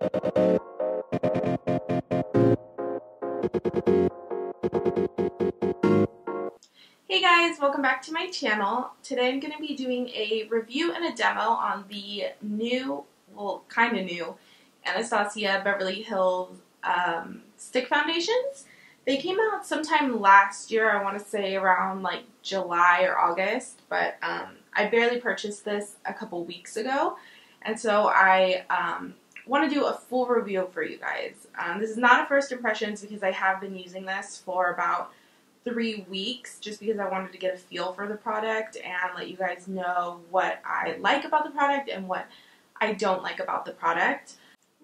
Hey guys, welcome back to my channel. Today I'm going to be doing a review and a demo on the new, well kind of new, Anastasia Beverly Hills um, stick foundations. They came out sometime last year, I want to say around like July or August, but um, I barely purchased this a couple weeks ago, and so I um, want to do a full review for you guys. Um, this is not a first impressions because I have been using this for about three weeks just because I wanted to get a feel for the product and let you guys know what I like about the product and what I don't like about the product.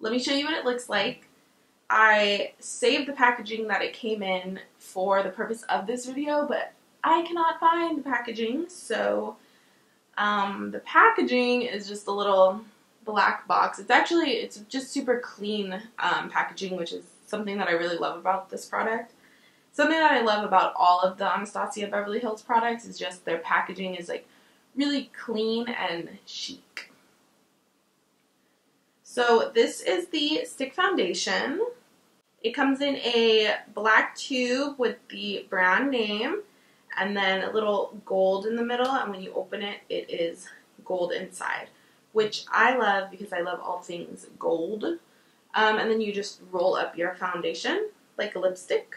Let me show you what it looks like. I saved the packaging that it came in for the purpose of this video, but I cannot find the packaging, so um, the packaging is just a little black box. It's actually, it's just super clean um, packaging, which is something that I really love about this product. Something that I love about all of the Anastasia Beverly Hills products is just their packaging is like really clean and chic. So this is the stick foundation. It comes in a black tube with the brand name and then a little gold in the middle and when you open it, it is gold inside, which I love because I love all things gold. Um, and then you just roll up your foundation like a lipstick.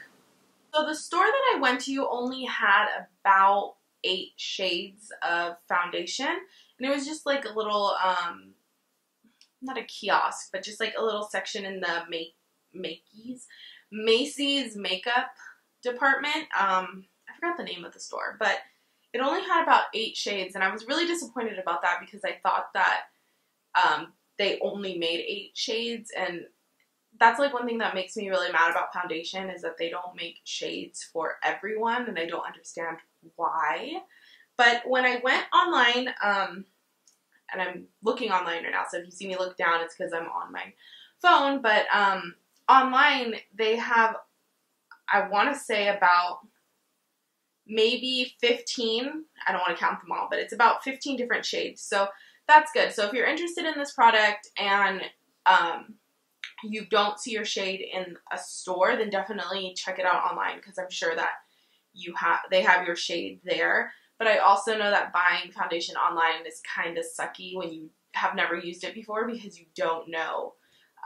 So the store that I went to only had about eight shades of foundation. And it was just like a little, um, not a kiosk, but just like a little section in the make Macy's Macy's makeup department. Um, I forgot the name of the store, but it only had about eight shades, and I was really disappointed about that because I thought that um, they only made eight shades, and that's like one thing that makes me really mad about foundation is that they don't make shades for everyone and I don't understand why. But when I went online, um, and I'm looking online right now, so if you see me look down, it's because I'm on my phone. But um, online, they have, I want to say about maybe 15, I don't want to count them all, but it's about 15 different shades. So that's good. So if you're interested in this product and um, you don't see your shade in a store, then definitely check it out online because I'm sure that you have they have your shade there. But I also know that buying foundation online is kind of sucky when you have never used it before because you don't know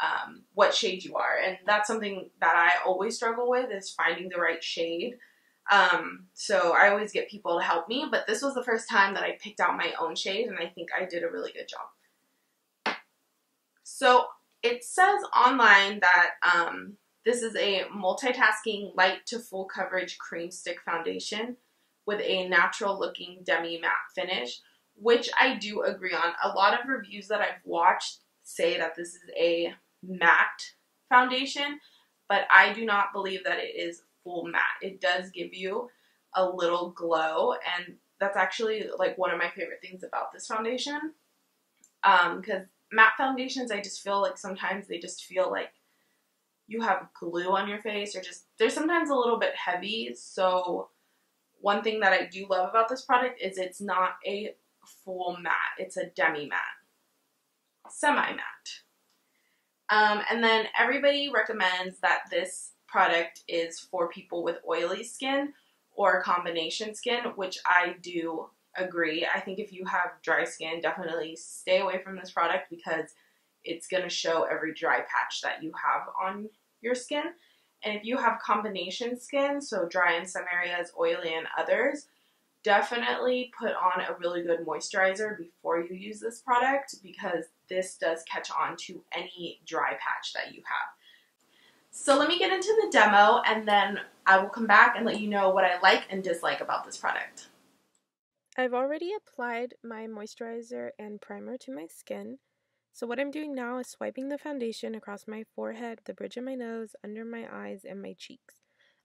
um, what shade you are, and that's something that I always struggle with is finding the right shade. Um, so I always get people to help me, but this was the first time that I picked out my own shade, and I think I did a really good job. So it says online that um, this is a multitasking light to full coverage cream stick foundation with a natural looking demi matte finish, which I do agree on. A lot of reviews that I've watched say that this is a matte foundation, but I do not believe that it is full matte. It does give you a little glow, and that's actually like one of my favorite things about this foundation. Um, because matte foundations, I just feel like sometimes they just feel like you have glue on your face or just, they're sometimes a little bit heavy. So one thing that I do love about this product is it's not a full matte. It's a demi matte, semi matte. Um, and then everybody recommends that this product is for people with oily skin or combination skin, which I do agree. I think if you have dry skin, definitely stay away from this product because it's going to show every dry patch that you have on your skin. And if you have combination skin, so dry in some areas, oily in others, definitely put on a really good moisturizer before you use this product because this does catch on to any dry patch that you have. So let me get into the demo and then I will come back and let you know what I like and dislike about this product. I've already applied my moisturizer and primer to my skin. So what I'm doing now is swiping the foundation across my forehead, the bridge of my nose, under my eyes, and my cheeks.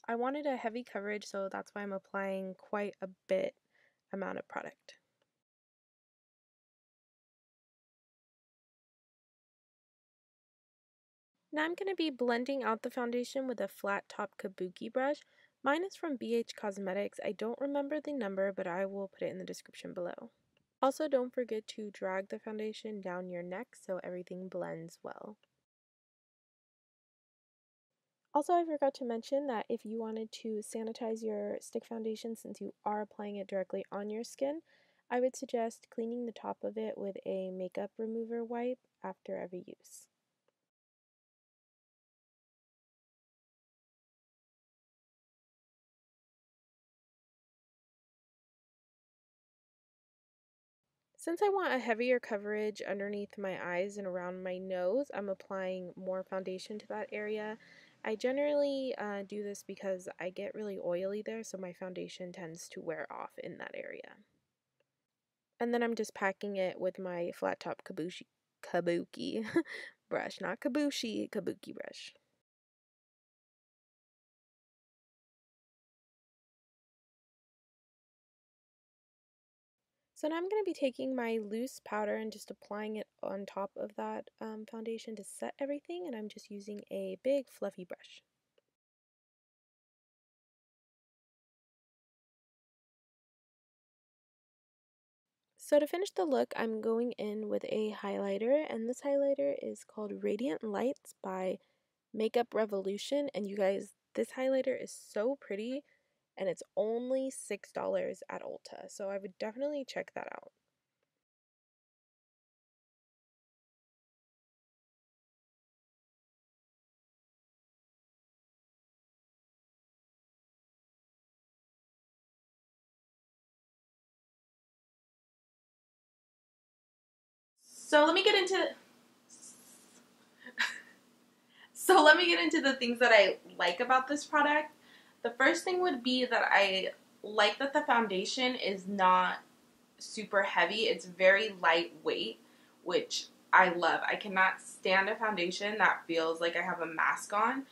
I wanted a heavy coverage, so that's why I'm applying quite a bit amount of product. Now I'm going to be blending out the foundation with a flat top kabuki brush Mine is from BH Cosmetics. I don't remember the number, but I will put it in the description below. Also, don't forget to drag the foundation down your neck so everything blends well. Also, I forgot to mention that if you wanted to sanitize your stick foundation since you are applying it directly on your skin, I would suggest cleaning the top of it with a makeup remover wipe after every use. Since I want a heavier coverage underneath my eyes and around my nose, I'm applying more foundation to that area. I generally uh, do this because I get really oily there, so my foundation tends to wear off in that area. And then I'm just packing it with my flat top kabushi, kabuki brush, not kabushi, kabuki brush. So now I'm going to be taking my loose powder and just applying it on top of that um, foundation to set everything and I'm just using a big fluffy brush. So to finish the look, I'm going in with a highlighter, and this highlighter is called Radiant Lights by Makeup Revolution. And you guys, this highlighter is so pretty and it's only $6 at Ulta. So I would definitely check that out. So let me get into So let me get into the things that I like about this product. The first thing would be that I like that the foundation is not super heavy. It's very lightweight, which I love. I cannot stand a foundation that feels like I have a mask on.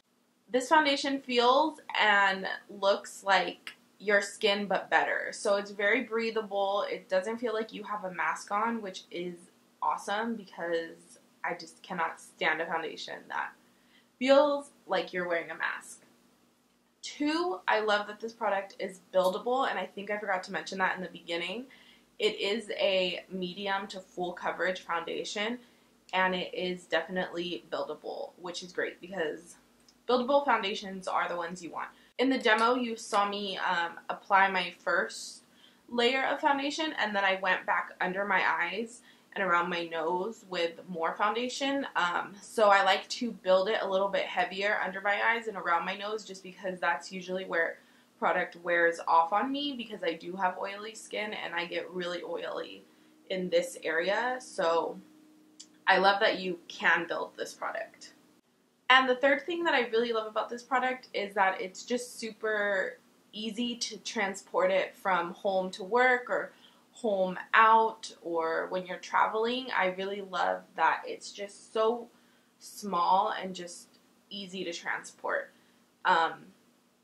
This foundation feels and looks like your skin but better. So it's very breathable. It doesn't feel like you have a mask on, which is awesome because I just cannot stand a foundation that feels like you're wearing a mask. Two, I love that this product is buildable, and I think I forgot to mention that in the beginning. It is a medium to full coverage foundation, and it is definitely buildable, which is great because buildable foundations are the ones you want. In the demo, you saw me um, apply my first layer of foundation, and then I went back under my eyes and around my nose with more foundation. Um, so I like to build it a little bit heavier under my eyes and around my nose just because that's usually where product wears off on me because I do have oily skin and I get really oily in this area. So I love that you can build this product. And the third thing that I really love about this product is that it's just super easy to transport it from home to work or home out or when you're traveling. I really love that it's just so small and just easy to transport. Um,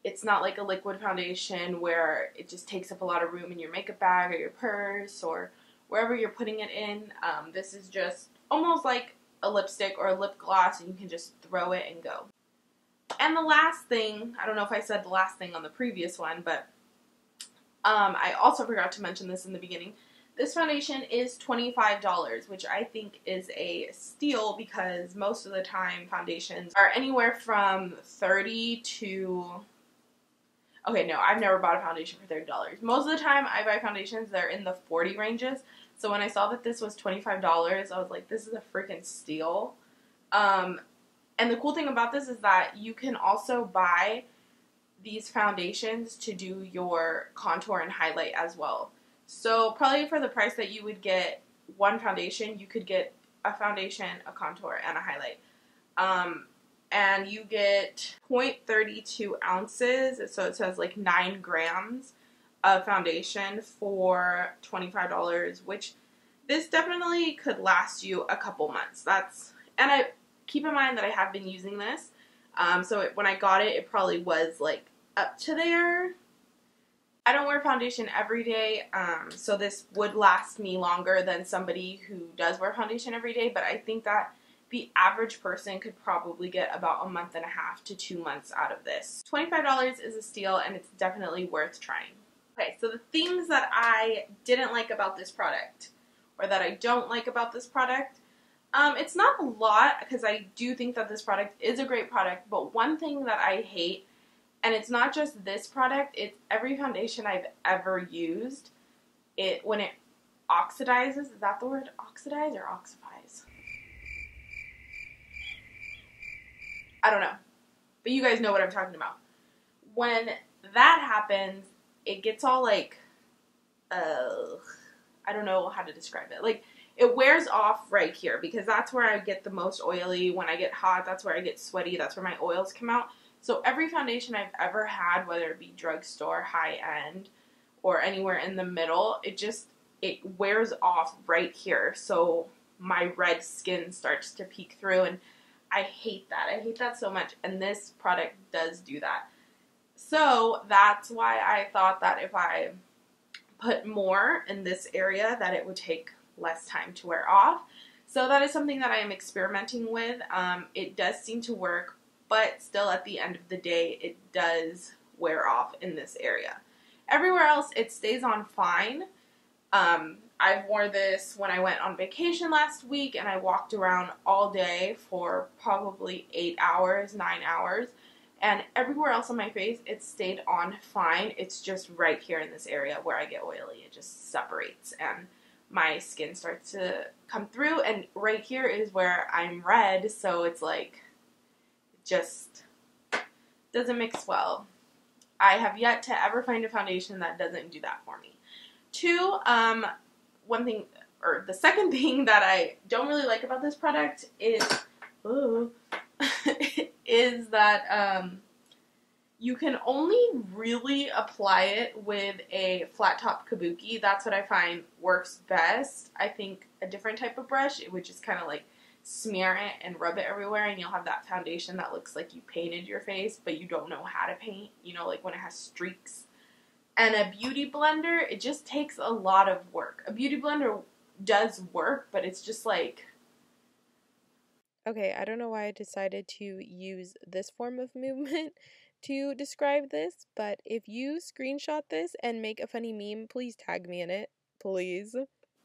it's not like a liquid foundation where it just takes up a lot of room in your makeup bag or your purse or wherever you're putting it in. Um, this is just almost like a lipstick or a lip gloss and you can just throw it and go. And the last thing, I don't know if I said the last thing on the previous one, but um, I also forgot to mention this in the beginning. This foundation is $25, which I think is a steal because most of the time foundations are anywhere from 30 to Okay, no, I've never bought a foundation for $30. Most of the time I buy foundations they're in the 40 ranges. So when I saw that this was $25, I was like this is a freaking steal. Um, and the cool thing about this is that you can also buy these foundations to do your contour and highlight as well. So probably for the price that you would get one foundation, you could get a foundation, a contour, and a highlight. Um, and you get 0.32 ounces, so it says like 9 grams of foundation for $25, which this definitely could last you a couple months. That's and I keep in mind that I have been using this. Um, so it, when I got it, it probably was like up to there. I don't wear foundation every day, um, so this would last me longer than somebody who does wear foundation every day, but I think that the average person could probably get about a month and a half to two months out of this. $25 is a steal and it's definitely worth trying. Okay, so the things that I didn't like about this product, or that I don't like about this product, Um, it's not a lot because I do think that this product is a great product, but one thing that I hate, and it's not just this product, it's every foundation I've ever used. It when it oxidizes, is that the word oxidize or oxifies? I don't know. But you guys know what I'm talking about. When that happens, it gets all like uh I don't know how to describe it. Like it wears off right here because that's where I get the most oily. When I get hot, that's where I get sweaty. That's where my oils come out. So every foundation I've ever had, whether it be drugstore, high end, or anywhere in the middle, it just it wears off right here. So my red skin starts to peek through and I hate that. I hate that so much and this product does do that. So that's why I thought that if I put more in this area that it would take less time to wear off. So that is something that I am experimenting with. Um, it does seem to work, but still at the end of the day, it does wear off in this area. Everywhere else, it stays on fine. Um, I wore this when I went on vacation last week and I walked around all day for probably eight hours, nine hours. And everywhere else on my face, it stayed on fine. It's just right here in this area where I get oily. It just separates and my skin starts to come through and right here is where I'm red so it's like just doesn't mix well. I have yet to ever find a foundation that doesn't do that for me. Two, um, one thing or the second thing that I don't really like about this product is ooh, is that um, you can only really apply it with a flat top kabuki. That's what I find works best. I think a different type of brush, it would just kind of like smear it and rub it everywhere and you'll have that foundation that looks like you painted your face but you don't know how to paint, you know, like when it has streaks. And a beauty blender, it just takes a lot of work. A beauty blender does work, but it's just like Okay, I don't know why I decided to use this form of movement to describe this, but if you screenshot this and make a funny meme, please tag me in it. Please.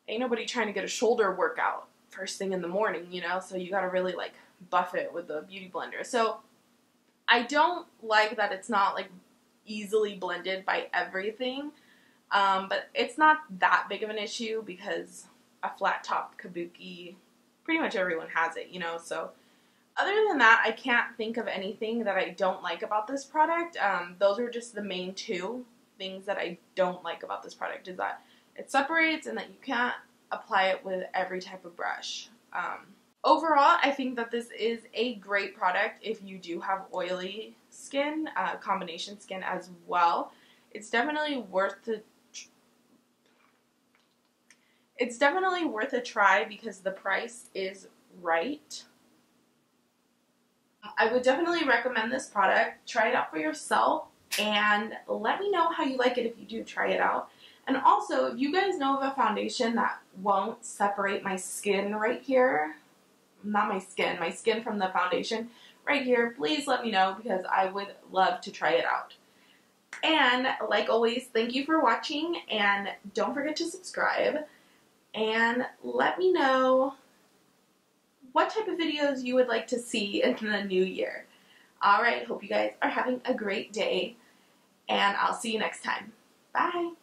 Ain't nobody trying to get a shoulder workout first thing in the morning, you know, so you gotta really like buff it with the beauty blender. So I don't like that it's not like easily blended by everything. Um, but it's not that big of an issue because a flat top kabuki, pretty much everyone has it, you know, so other than that, I can't think of anything that I don't like about this product. Um, those are just the main two things that I don't like about this product is that it separates and that you can't apply it with every type of brush. Um, overall, I think that this is a great product if you do have oily skin, uh, combination skin as well. It's definitely worth the it's definitely worth a try because the price is right. I would definitely recommend this product. Try it out for yourself and let me know how you like it if you do try it out. And also, if you guys know of a foundation that won't separate my skin right here, not my skin, my skin from the foundation right here, please let me know because I would love to try it out. And like always, thank you for watching and don't forget to subscribe and let me know what type of videos you would like to see in the new year. Alright, hope you guys are having a great day, and I'll see you next time. Bye!